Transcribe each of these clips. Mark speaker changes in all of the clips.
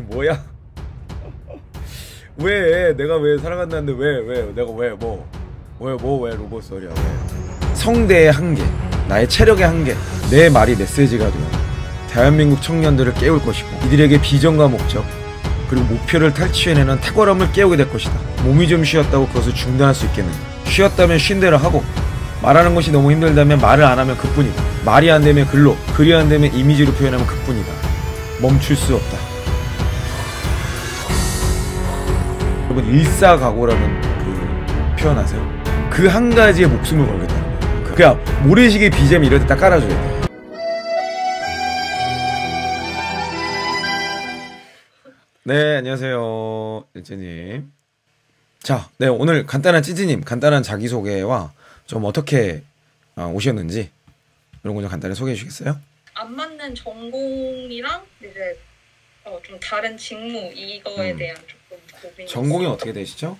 Speaker 1: 뭐야? 왜 내가 왜 사랑한다는데 왜 왜? 내가 왜 뭐? 왜 뭐 왜 로봇 소리야 왜? 성대의 한계 나의 체력의 한계 내 말이 메시지가 되어 대한민국 청년들을 깨울 것이고 이들에게 비전과 목적 그리고 목표를 탈취해내는 탁월함을 깨우게 될 것이다. 몸이 좀 쉬었다고 그것을 중단할 수 있겠느냐? 쉬었다면 쉰 대로 하고 말하는 것이 너무 힘들다면 말을 안 하면 그뿐이다. 말이 안 되면 글로 글이 안 되면 이미지로 표현하면 그뿐이다. 멈출 수 없다 여러분 일사각오라는 그 표현 아세요? 그 한 가지에 목숨을 걸겠다는 거예요. 그- 그냥 모래시계 BGM 이럴 때 딱 깔아줘야 돼. 네, 안녕하세요. 일제님. 자, 네, 오늘 간단한 찌찌님, 간단한 자기소개와 좀 어떻게 어, 오셨는지 이런 거 좀 간단히 소개해 주시겠어요?
Speaker 2: 안 맞는 전공이랑 이제 어, 좀 다른 직무 이거에
Speaker 1: 음.
Speaker 2: 대한 조금 고민.
Speaker 1: 전공이 어떻게 되시죠?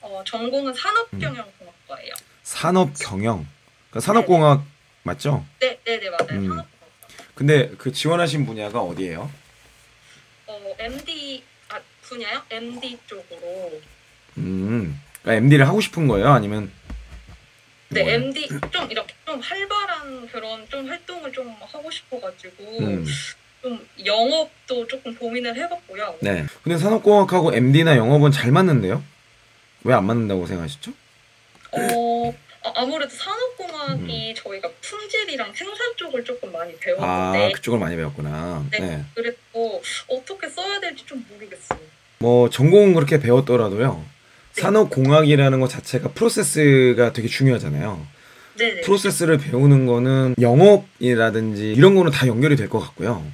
Speaker 2: 어, 전공은 산업경영공학과예요.
Speaker 1: 산업경영. 그러니까 산업공학 맞죠?
Speaker 2: 네, 네, 네 맞아요.
Speaker 1: 음. 근데 그 지원하신 분야가 어디예요?
Speaker 2: 어, MD 아 분야요? MD 쪽으로.
Speaker 1: 음, 그러니까 MD를 하고 싶은 거예요? 아니면
Speaker 2: 네,
Speaker 1: 뭐예요?
Speaker 2: MD 좀 이렇게 좀 활발한 그런 좀 활동을 좀 하고 싶어가지고
Speaker 1: 음,
Speaker 2: 좀 영업도 조금 고민을 해봤고요.
Speaker 1: 네. 근데 산업공학하고 MD나 영업은 잘 맞는데요? 왜 안 맞는다고 생각하시죠?
Speaker 2: 어, 아, 아무래도 산업공학이 저희가 품질이랑 생산 쪽을 조금 많이
Speaker 1: 음. 아,
Speaker 2: 배웠는데
Speaker 1: 그쪽을 많이 배웠구나.
Speaker 2: 네.
Speaker 1: 네.
Speaker 2: 그래서 어떻게 써야 될지 좀 모르겠어요.
Speaker 1: 뭐 전공은 그렇게 배웠더라도요.
Speaker 2: 네.
Speaker 1: 산업공학이라는 것 자체가 프로세스가 되게 중요하잖아요.
Speaker 2: 네네.
Speaker 1: 프로세스를 배우는 거는 영업이라든지 이런 거는 다 연결이 될 것 같고요.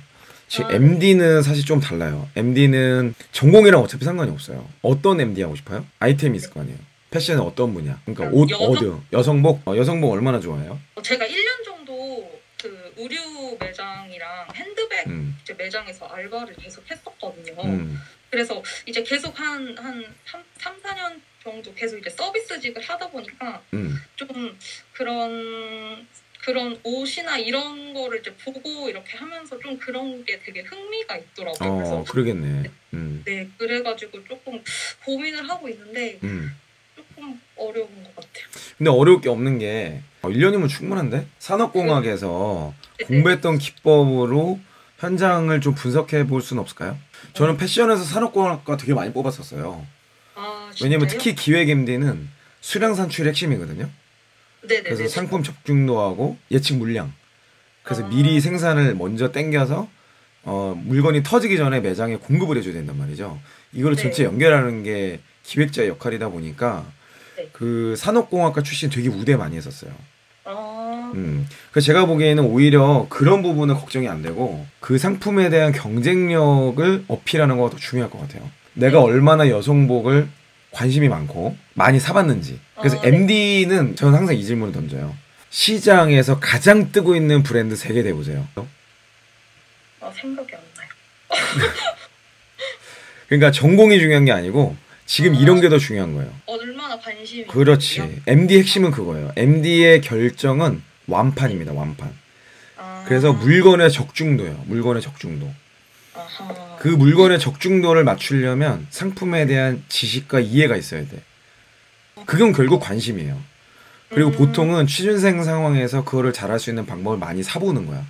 Speaker 1: 지-
Speaker 2: 아, 네.
Speaker 1: MD는 사실 좀 달라요. MD는 전공이랑 어차피 상관이 없어요. 어떤 MD 하고 싶어요? 아이템이 있을 거 아니에요. 패션은 어떤 분야? 그러니까
Speaker 2: 음,
Speaker 1: 옷,
Speaker 2: 여성?
Speaker 1: 어드, 여성복? 어, 여성복 얼마나 좋아해요?
Speaker 2: 어, 제가 1년 정도 그 의류 매장이랑 핸드백
Speaker 1: 음,
Speaker 2: 이제 매장에서 알바를 계속 했었거든요.
Speaker 1: 음,
Speaker 2: 그래서 이제 계속 한, 한 3, 3, 4년 정도 계속 이제 서비스직을 하다 보니까
Speaker 1: 음.
Speaker 2: 좀 그런 그런 옷이나 이런 거를 이제 보고 이렇게 하면서 좀 그런 게 되게 흥미가 있더라고요.
Speaker 1: 어,
Speaker 2: 그래서
Speaker 1: 그러겠네. 음,
Speaker 2: 네 그래가지고 조금 고민을 하고 있는데
Speaker 1: 음.
Speaker 2: 조금 어려운 것 같아요.
Speaker 1: 근데 어려울 게 없는 게 어, 1년이면 충분한데? 산업공학에서 공부했던 기법으로 현장을 좀 분석해 볼 수는 없을까요? 저는 패션에서 산업공학과 되게 많이 뽑았었어요.
Speaker 2: 아,
Speaker 1: 왜냐면? 특히 기획 MD는 수량 산출이 핵심이거든요.
Speaker 2: 네네네.
Speaker 1: 그래서 상품 적중도하고 예측 물량. 그래서
Speaker 2: 아.
Speaker 1: 미리 생산을 먼저 땡겨서 어, 물건이 터지기 전에 매장에 공급을 해줘야 된단 말이죠. 이거를
Speaker 2: 네.
Speaker 1: 전체 연결하는 게 기획자의 역할이다 보니까
Speaker 2: 네.
Speaker 1: 그 산업공학과 출신 되게 우대 많이 했었어요.
Speaker 2: 아,
Speaker 1: 음. 그래서 제가 보기에는 오히려 그런 부분은 걱정이 안 되고 그 상품에 대한 경쟁력을 어필하는 거가 더 중요할 것 같아요. 내가
Speaker 2: 네.
Speaker 1: 얼마나 여성복을 관심이 많고 많이 사봤는지. 그래서
Speaker 2: 아, 네.
Speaker 1: MD는 저는 항상 이 질문을 던져요. 시장에서 가장 뜨고 있는 브랜드 세 개 대보세요.
Speaker 2: 아 생각이 안 나요.
Speaker 1: 그러니까 전공이 중요한 게 아니고 지금
Speaker 2: 아.
Speaker 1: 이런 게 더 중요한 거예요.
Speaker 2: 얼마나 관심이
Speaker 1: 그렇지.
Speaker 2: 있는지요?
Speaker 1: MD 핵심은 그거예요. MD의 결정은 완판입니다. 완판.
Speaker 2: 아,
Speaker 1: 그래서 물건의 적중도예요. 물건의 적중도.
Speaker 2: 아하.
Speaker 1: 그 물건의 적중도를 맞추려면 상품에 대한 지식과 이해가 있어야 돼. 그건 결국 관심이에요. 그리고
Speaker 2: 음.
Speaker 1: 보통은 취준생 상황에서 그거를 잘할 수 있는 방법을 많이 사보는 거야.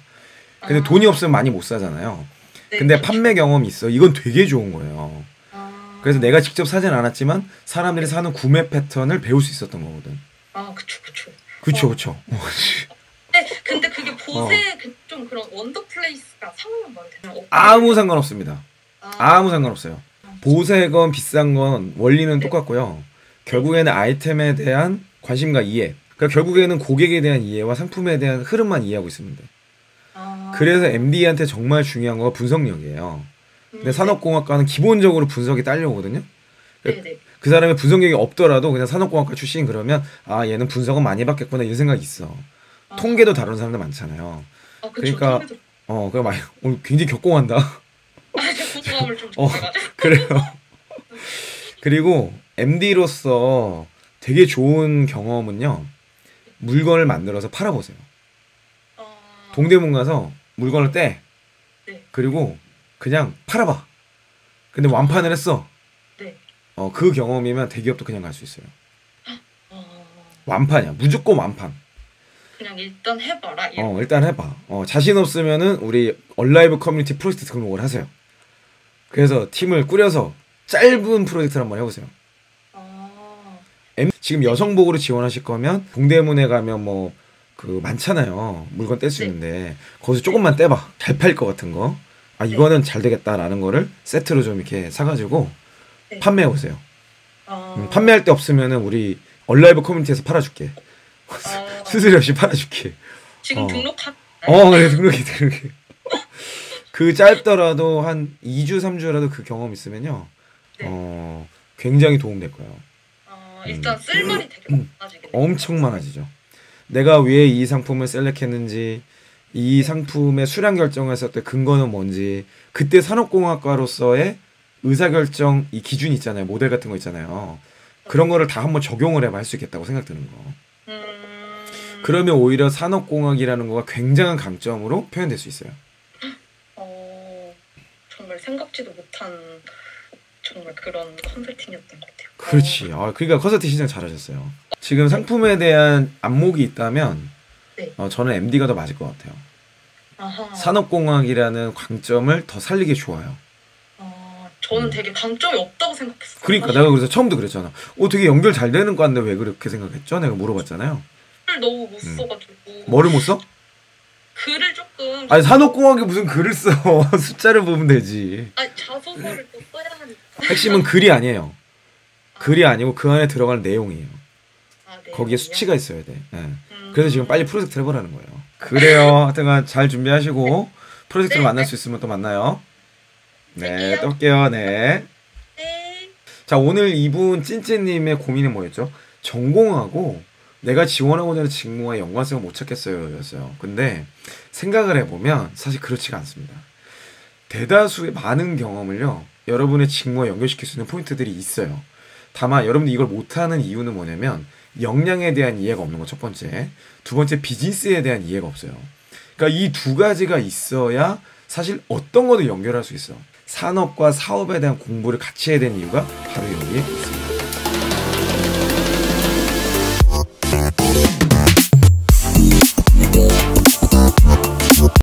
Speaker 1: 근데
Speaker 2: 아,
Speaker 1: 돈이 없으면 많이 못 사잖아요.
Speaker 2: 네,
Speaker 1: 근데. 판매 경험이 있어. 이건 되게 좋은 거예요.
Speaker 2: 아,
Speaker 1: 그래서 내가 직접 사진 않았지만 사람들이 사는 구매 패턴을 배울 수 있었던 거거든.
Speaker 2: 아 그쵸 그쵸.
Speaker 1: 그쵸,
Speaker 2: 어.
Speaker 1: 그쵸.
Speaker 2: 네, 그게 보세
Speaker 1: 어.
Speaker 2: 그, 좀 그런 Wonder Place가 상호만 말이 되나? 어,
Speaker 1: 아무 상관없습니다.
Speaker 2: 아,
Speaker 1: 아무 상관없어요. 보세건 비싼 건 원리는
Speaker 2: 네.
Speaker 1: 똑같고요. 결국에는 아이템에 대한 관심과 이해. 그러니까 결국에는 고객에 대한 이해와 상품에 대한 흐름만 이해하고 돼.
Speaker 2: 아,
Speaker 1: 그래서 MD한테 정말 중요한 건 분석력이에요. 근데
Speaker 2: 음,
Speaker 1: 산업공학과는 기본적으로 분석이 딸려오거든요.
Speaker 2: 네, 네.
Speaker 1: 그 사람의 분석력이 없더라도 그냥 산업공학과 출신 그러면 아 얘는 분석은 많이 받겠구나 이런 생각이 있어.
Speaker 2: 아,
Speaker 1: 통계도 다루는 사람들 많잖아요.
Speaker 2: 아, 그쵸,
Speaker 1: 그러니까-
Speaker 2: 통계도-
Speaker 1: 어, 그래 많이 오늘 굉장히 격공한다.
Speaker 2: 아, 좀
Speaker 1: 어. 그래요. 그리고 MD로서 되게 좋은 경험은요. 물건을 만들어서 팔아보세요.
Speaker 2: 아,
Speaker 1: 동대문 가서 물건을 떼.
Speaker 2: 네.
Speaker 1: 그리고 그냥 팔아봐. 근데 완판을 했어.
Speaker 2: 네.
Speaker 1: 어, 그 경험이면 대기업도 그냥 갈 수 있어요.
Speaker 2: 어,
Speaker 1: 완판이야. 무조건 완판.
Speaker 2: 그냥 일단 해봐라. 이런.
Speaker 1: 어, 일단 해봐. 어, 자신 없으면은 우리 Alive 커뮤니티 프로젝트 등록을 하세요. 그래서 팀을 꾸려서 짧은 프로젝트를 한번 해보세요.
Speaker 2: 아,
Speaker 1: 지금 여성복으로 지원하실 거면 동대문에 가면 뭐 그 많잖아요. 물건 뗄수
Speaker 2: 네.
Speaker 1: 있는데 거기서 조금만 떼봐. 잘 팔 것 같은 거. 아 이거는 잘 되겠다라는 거를 세트로 좀 이렇게 사가지고
Speaker 2: 네.
Speaker 1: 판매해 보세요.
Speaker 2: 아,
Speaker 1: 음, 판매할 데 없으면은 우리 얼라이브 커뮤니티에서 팔아줄게.
Speaker 2: 아,
Speaker 1: 수수료 없이 팔아줄게.
Speaker 2: 지금
Speaker 1: 어.
Speaker 2: 등록한.
Speaker 1: 어 그래 등록해 등록해. 그 짧더라도 한 2주 3주라도 그 경험 있으면요.
Speaker 2: 네.
Speaker 1: 어 굉장히 도움 될 거예요.
Speaker 2: 아, 일단 쓸 말이 되게 많아지겠네.
Speaker 1: 엄청 많아지죠. 내가 왜 이 상품을 셀렉했는지, 이 상품의 수량 결정을 했을 때 근거는 뭔지, 그때 산업공학과로서의 의사결정 이 기준이 있잖아요. 모델 같은 거 있잖아요. 그런 거를 다 한번 적용을 해봐 할 수 있겠다고 생각드는 거.
Speaker 2: 음,
Speaker 1: 그러면 오히려 산업공학이라는 거가 굉장한 강점으로 표현될 수 있어요.
Speaker 2: 어, 정말 생각지도 못한 정말 그런 컨설팅이었던 것 같아요.
Speaker 1: 그렇지. 아, 그러니까 컨설팅 신청 잘하셨어요. 지금 상품에 대한 안목이 있다면,
Speaker 2: 네.
Speaker 1: 어, 저는 MD가 더 맞을 것 같아요.
Speaker 2: 어, 아하.
Speaker 1: 산업공학이라는 강점을 더 살리기 좋아요.
Speaker 2: 아, 저는 되게 강점이 없다고 생각했어요.
Speaker 1: 그러니까
Speaker 2: 사실
Speaker 1: 내가 그래서 처음도 그랬잖아. 어 되게 연결 잘 되는 거 같은데 왜 그렇게 생각했죠? 내가 물어봤잖아요.
Speaker 2: 글을 너무 못
Speaker 1: 음.
Speaker 2: 써가지고
Speaker 1: 뭐를 못 써?
Speaker 2: 글을 조금
Speaker 1: 아니 산업공학이 무슨 글을 써? 숫자를 보면 되지.
Speaker 2: 아니, 자소서를 또 써야 하니까
Speaker 1: 핵심은 글이 아니에요. 글이 아니고 그 안에 들어가는 내용이에요.
Speaker 2: 아, 네,
Speaker 1: 거기에? 수치가 있어야 돼. 예.
Speaker 2: 음.
Speaker 1: 그래서 지금 빨리 프로젝트 해보라는 거예요. 그래요. 하여튼간 잘 준비하시고 프로젝트를
Speaker 2: 네,
Speaker 1: 만날
Speaker 2: 네.
Speaker 1: 수 있으면 또 만나요. 네,
Speaker 2: 뵐게요.
Speaker 1: 또 올게요. 네.
Speaker 2: 네.
Speaker 1: 자 오늘 이분 찐찐님의 고민은 뭐였죠? 전공하고 내가 지원하고자 하는 직무와 연관성을 못 찾겠어요 였어요. 근데 생각을 해보면 사실 그렇지가 않습니다. 대다수의 많은 경험을요 여러분의 직무와 연결시킬 수 있는 포인트들이 있어요. 다만 여러분들이 이걸 못하는 이유는 뭐냐면 역량에 대한 이해가 없는 거 첫 번째. 두 번째 비즈니스에 대한 이해가 없어요. 그러니까 이 두 가지가 있어야 사실 어떤 거든 연결할 수 있어. 산업과 사업에 대한 공부를 같이 해야 되는 이유가 바로 여기에 있습니다